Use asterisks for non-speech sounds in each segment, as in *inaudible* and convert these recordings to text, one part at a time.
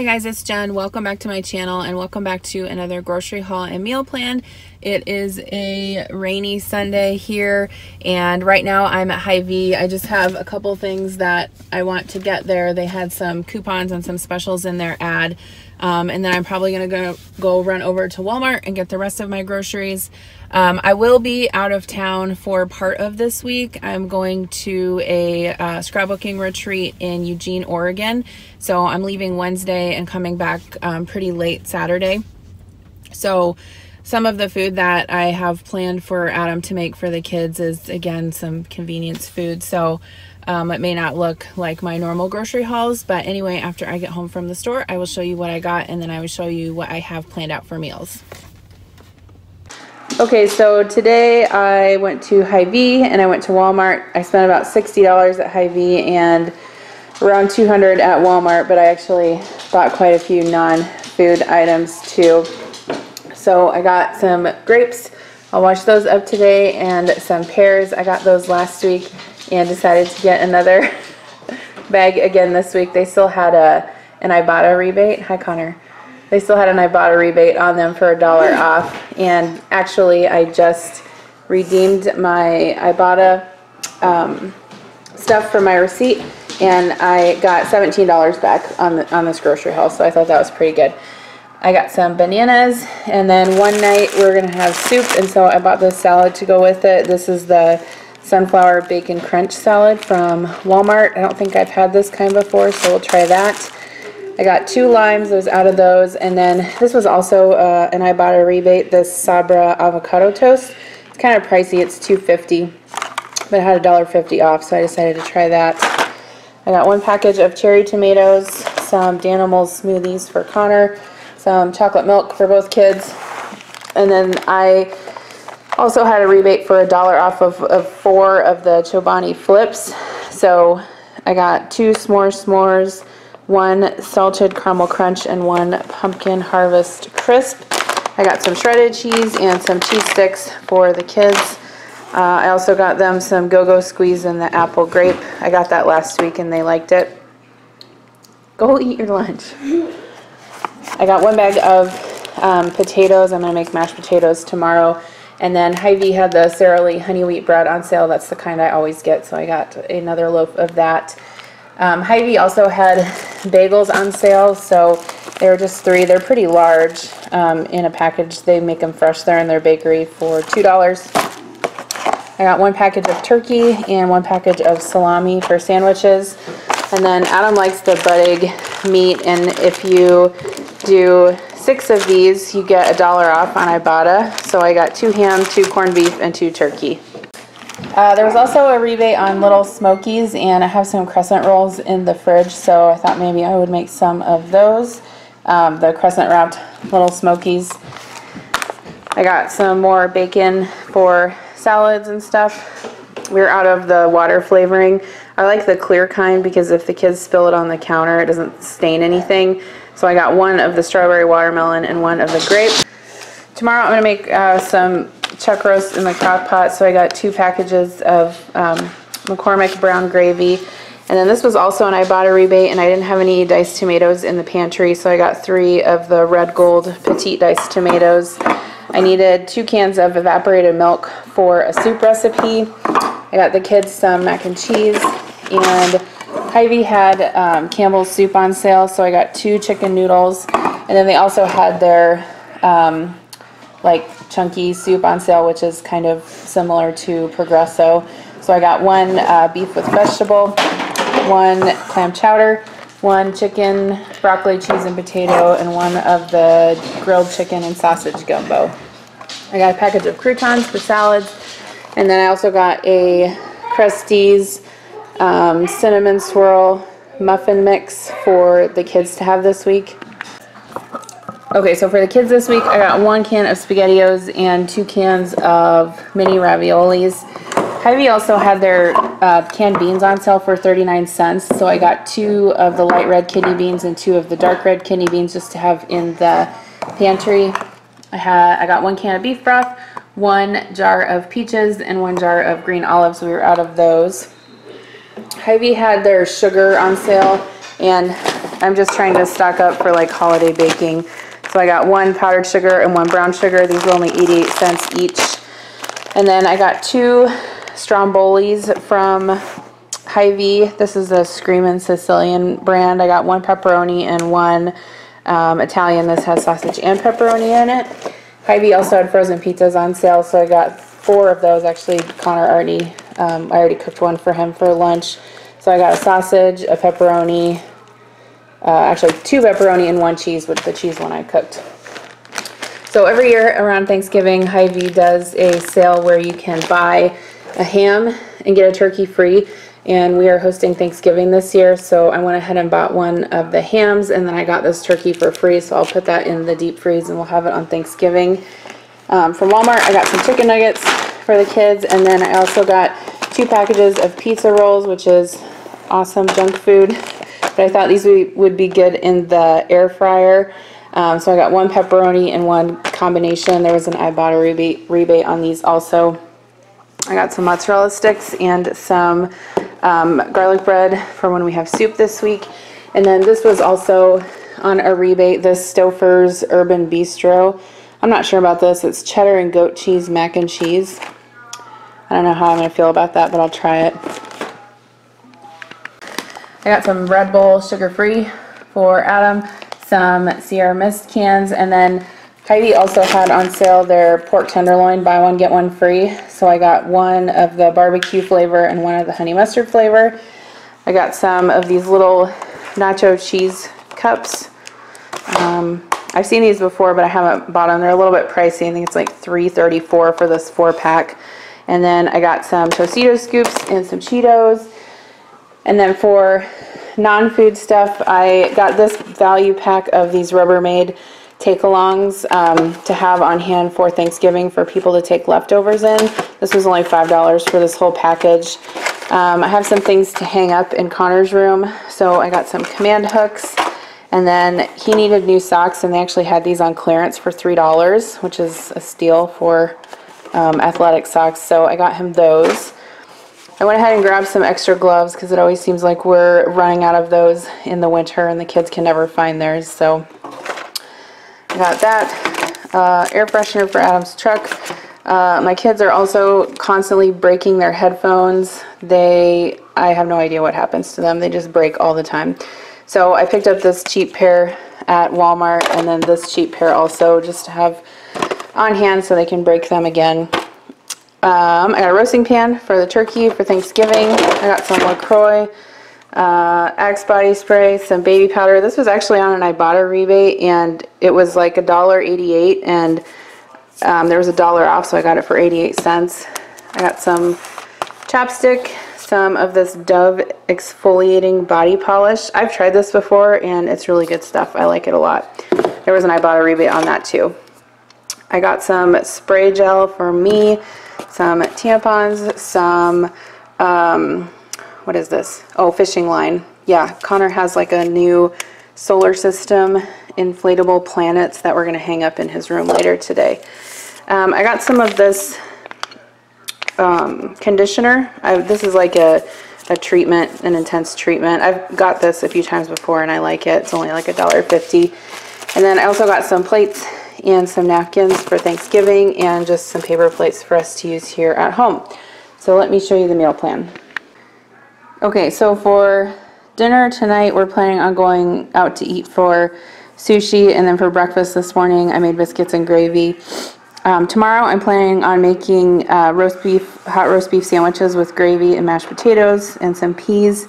Hey guys, it's Jen. Welcome back to my channel and welcome back to another grocery haul and meal plan. It is a rainy Sunday here and right now I'm at Hy-Vee. I just have a couple things that I want to get there. They had some coupons and some specials in their ad. Um, and then I'm probably going to go go run over to Walmart and get the rest of my groceries. Um, I will be out of town for part of this week. I'm going to a uh, scrapbooking retreat in Eugene, Oregon. So I'm leaving Wednesday and coming back um, pretty late Saturday. So some of the food that I have planned for Adam to make for the kids is again some convenience food. So um, it may not look like my normal grocery hauls, but anyway, after I get home from the store, I will show you what I got and then I will show you what I have planned out for meals. Okay, so today I went to Hy-Vee and I went to Walmart. I spent about $60 at Hy-Vee and around 200 at Walmart, but I actually bought quite a few non-food items too. So I got some grapes. I'll wash those up today and some pears. I got those last week and decided to get another *laughs* bag again this week. They still had a an Ibotta rebate. Hi, Connor. They still had an Ibotta rebate on them for a dollar *laughs* off. And actually, I just redeemed my Ibotta um, stuff for my receipt, and I got $17 back on the, on this grocery haul. So I thought that was pretty good. I got some bananas, and then one night we're gonna have soup, and so I bought this salad to go with it. This is the sunflower bacon crunch salad from Walmart. I don't think I've had this kind before, so we'll try that. I got two limes, I was out of those, and then this was also uh, an Ibotta rebate, this Sabra avocado toast. It's kind of pricey, it's $2.50, but it had $1.50 off, so I decided to try that. I got one package of cherry tomatoes, some Danimals smoothies for Connor, some chocolate milk for both kids, and then I also had a rebate for a dollar off of, of four of the Chobani flips. So I got two s'mores s'mores, one salted caramel crunch, and one pumpkin harvest crisp. I got some shredded cheese and some cheese sticks for the kids. Uh, I also got them some go-go squeeze and the apple grape. I got that last week and they liked it. Go eat your lunch. *laughs* I got one bag of um, potatoes. I'm going to make mashed potatoes tomorrow. And then Hy-Vee had the Sara Lee honey wheat bread on sale. That's the kind I always get, so I got another loaf of that. Um, Hy-Vee also had bagels on sale, so they were just three. They're pretty large um, in a package. They make them fresh there in their bakery for $2. I got one package of turkey and one package of salami for sandwiches. And then Adam likes the Buddig meat, and if you do six of these, you get a dollar off on Ibotta. So I got two ham, two corned beef, and two turkey. Uh, there was also a rebate on Little Smokies, and I have some crescent rolls in the fridge, so I thought maybe I would make some of those. Um, the crescent wrapped Little Smokies. I got some more bacon for salads and stuff. We're out of the water flavoring. I like the clear kind because if the kids spill it on the counter, it doesn't stain anything. So I got one of the strawberry watermelon and one of the grape. Tomorrow I'm going to make uh, some chuck roast in the crock pot. So I got two packages of um, McCormick brown gravy. And then this was also an Ibotta rebate and I didn't have any diced tomatoes in the pantry. So I got three of the red gold petite diced tomatoes. I needed two cans of evaporated milk for a soup recipe. I got the kids some mac and cheese and Hy-Vee had um, Campbell's soup on sale, so I got two chicken noodles. And then they also had their um, like chunky soup on sale, which is kind of similar to Progresso. So I got one uh, beef with vegetable, one clam chowder, one chicken, broccoli, cheese, and potato, and one of the grilled chicken and sausage gumbo. I got a package of croutons for salads, and then I also got a Krusteaz um, cinnamon swirl muffin mix for the kids to have this week. Okay, so for the kids this week, I got one can of SpaghettiOs and two cans of mini raviolis. Hy-Vee also had their uh, canned beans on sale for 39 cents, so I got two of the light red kidney beans and two of the dark red kidney beans just to have in the pantry. I had I got one can of beef broth, one jar of peaches, and one jar of green olives. We were out of those. Hy-Vee had their sugar on sale and I'm just trying to stock up for like holiday baking. So I got one powdered sugar and one brown sugar. These were only 88 cents each. And then I got two Strombolis from Hy-Vee. This is a Screamin' Sicilian brand. I got one pepperoni and one um, Italian. This has sausage and pepperoni in it. Hy-Vee also had frozen pizzas on sale, so I got four of those. Actually, Connor already, um, I already cooked one for him for lunch. So I got a sausage, a pepperoni, uh, actually two pepperoni and one cheese with the cheese one I cooked. So every year around Thanksgiving, Hy-Vee does a sale where you can buy a ham and get a turkey free. And we are hosting Thanksgiving this year, so I went ahead and bought one of the hams, and then I got this turkey for free, so I'll put that in the deep freeze and we'll have it on Thanksgiving. Um, from Walmart, I got some chicken nuggets for the kids, and then I also got two packages of pizza rolls, which is awesome junk food. But I thought these would, be good in the air fryer. Um, so I got one pepperoni and one combination. There was an i Ibotta rebate, rebate on these also. I got some mozzarella sticks and some um, garlic bread for when we have soup this week. And then this was also on a rebate, this Stouffer's Urban Bistro. I'm not sure about this. It's cheddar and goat cheese mac and cheese. I don't know how I'm going to feel about that, but I'll try it. I got some Red Bull sugar-free for Adam, some Sierra Mist cans, and then Hy-Vee also had on sale their pork tenderloin, buy one, get one free. So I got one of the barbecue flavor and one of the honey mustard flavor. I got some of these little nacho cheese cups. Um, I've seen these before, but I haven't bought them. They're a little bit pricey. I think it's like $3.34 for this four pack. And then I got some Tostitos scoops and some Cheetos. And then for non-food stuff, I got this value pack of these Rubbermaid take-alongs um, to have on hand for Thanksgiving for people to take leftovers in. This was only $5 for this whole package. Um, I have some things to hang up in Connor's room. So I got some command hooks. And then he needed new socks, and they actually had these on clearance for $3, which is a steal for um, athletic socks. So I got him those. I went ahead and grabbed some extra gloves because it always seems like we're running out of those in the winter and the kids can never find theirs. So I got that. Uh, air freshener for Adam's truck. Uh, my kids are also constantly breaking their headphones. They, I have no idea what happens to them. They just break all the time. So I picked up this cheap pair at Walmart and then this cheap pair also just to have on hand so they can break them again. Um, I got a roasting pan for the turkey for Thanksgiving. I got some LaCroix uh, Axe body spray, some baby powder. This was actually on an Ibotta rebate and it was like a dollar eighty-eight and um, there was a dollar off so I got it for 88 cents. I got some chapstick, some of this Dove exfoliating body polish. I've tried this before and it's really good stuff. I like it a lot. There was an Ibotta rebate on that too. I got some spray gel for me, some tampons, some um, what is this? Oh, fishing line. Yeah, Connor has like a new solar system inflatable planets that we're going to hang up in his room later today. Um, I got some of this um, conditioner. I, this is like a, a treatment, an intense treatment. I've got this a few times before and I like it. It's only like a dollar fifty. And then I also got some plates and some napkins for Thanksgiving and just some paper plates for us to use here at home. So let me show you the meal plan. Okay, so for dinner tonight, we're planning on going out to eat for sushi, and then for breakfast this morning, I made biscuits and gravy. Um, tomorrow, I'm planning on making uh, roast beef, hot roast beef sandwiches with gravy and mashed potatoes and some peas.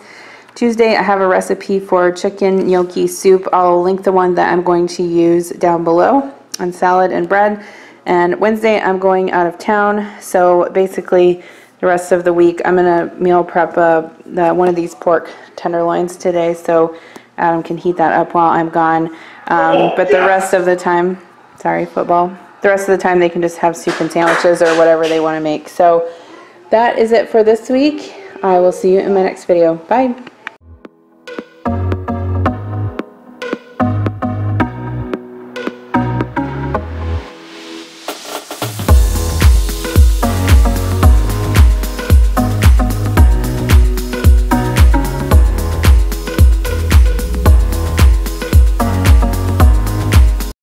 Tuesday, I have a recipe for chicken gnocchi soup. I'll link the one that I'm going to use down below on salad and bread. And Wednesday, I'm going out of town, so basically, the rest of the week. I'm gonna meal prep uh, the, one of these pork tenderloins today, so Adam can heat that up while I'm gone. Um, but the rest of the time, sorry, football. The rest of the time they can just have soup and sandwiches or whatever they want to make. So that is it for this week. I will see you in my next video. Bye.